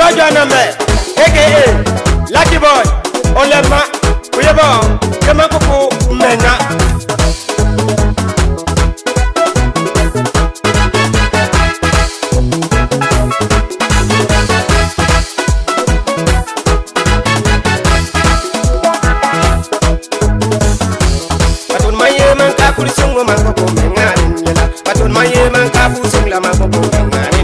Roger Nambe, aka Lucky Boy, Olema, Kuyabong, Kamakuku, Mena. Batun maye man ka kulisungo man ko ko menga nyela. Batun maye man ka pusung la man ko ko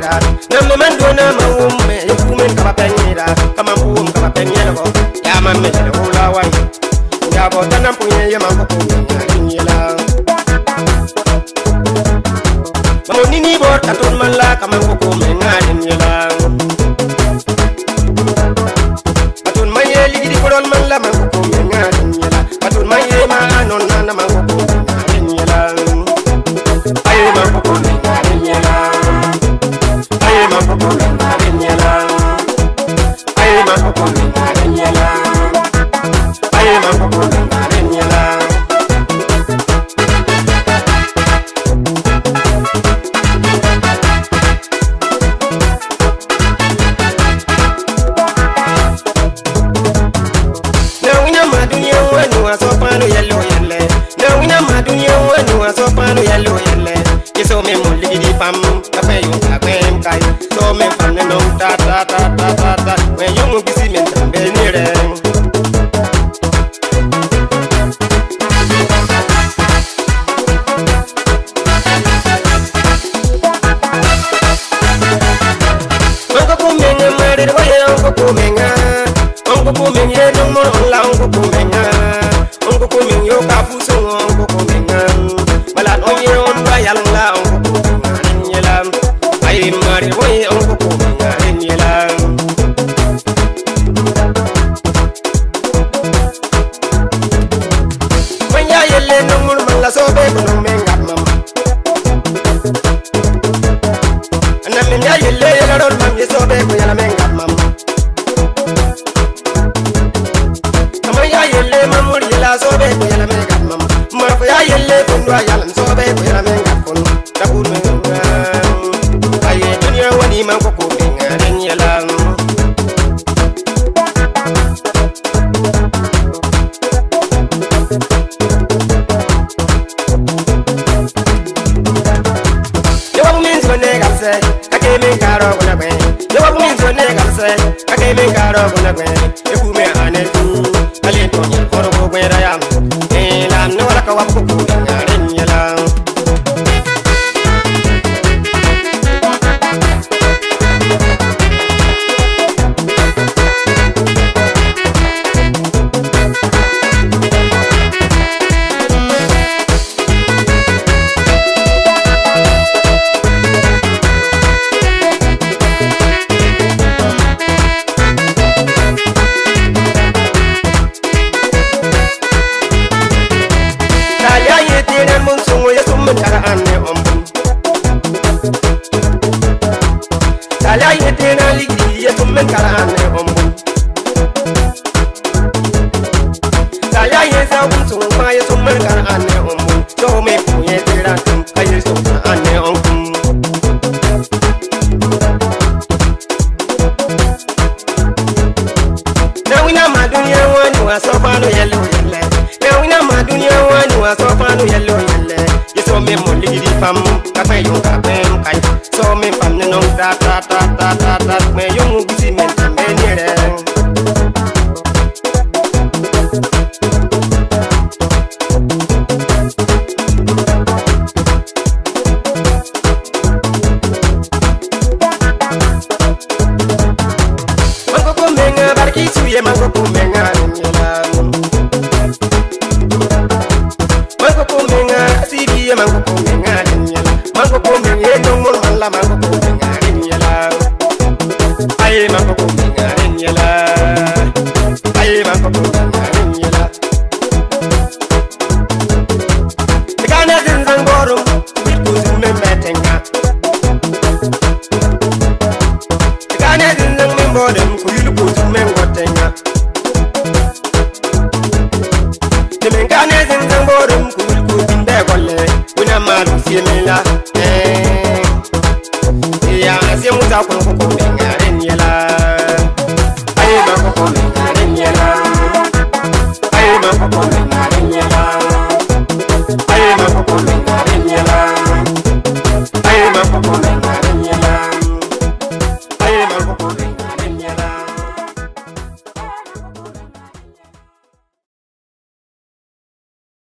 kera na mo men dona ma wo me yo ku men ka ba pe nyira ka ma ku ka ba pe nyela ko ya ma me le ko la wa yo ya bo tan pu ye ma ko ku nyela ma o ni ni bo ta ton ma la ka ma ko ku me na ni nyela ma ton ma ye li di ko don ma la ma ko ku me na ni nyela ma ton ma ye ma non na na ma ko ku mi yalo yele Yeso mi mulidi pam Kape yung kakwe yung kai So mi fan mi long ta ta ta ta ta ta When yung mu bisi mi tambe ni reng Ongo kumenga marir wayo ongo kumenga Ongo kumenga dumo ongo kumenga ya yelle nungul man la sobe ko nung me ngam mam nan ya yelle yelorol mam ye sobe kakemenkarobonagwe ekume anetu aletonyel korogogweraya elam newalakawakuku alai etena ligi yetum men karane hombu Daya ye za untu ma yetum men karane hombu Jo me kuye tera tum kaye so karane hombu Na wina ma dunia wani wa sofano yellow yelle Na wina ma dunia wani wa sofano yellow yelle Yeso me mo ligi fam ka fe yo dar dar dar me yongu gusi men Yeah, I see you with that one,